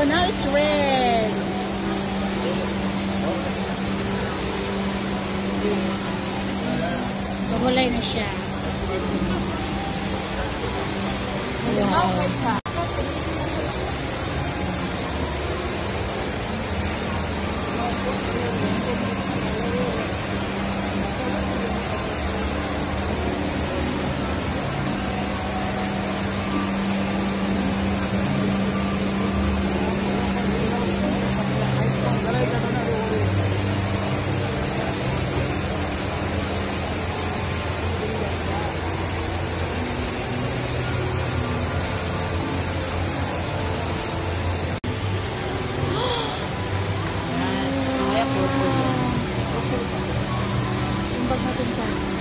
Oh, now it's red. Gumulay na siya. Wow. @이름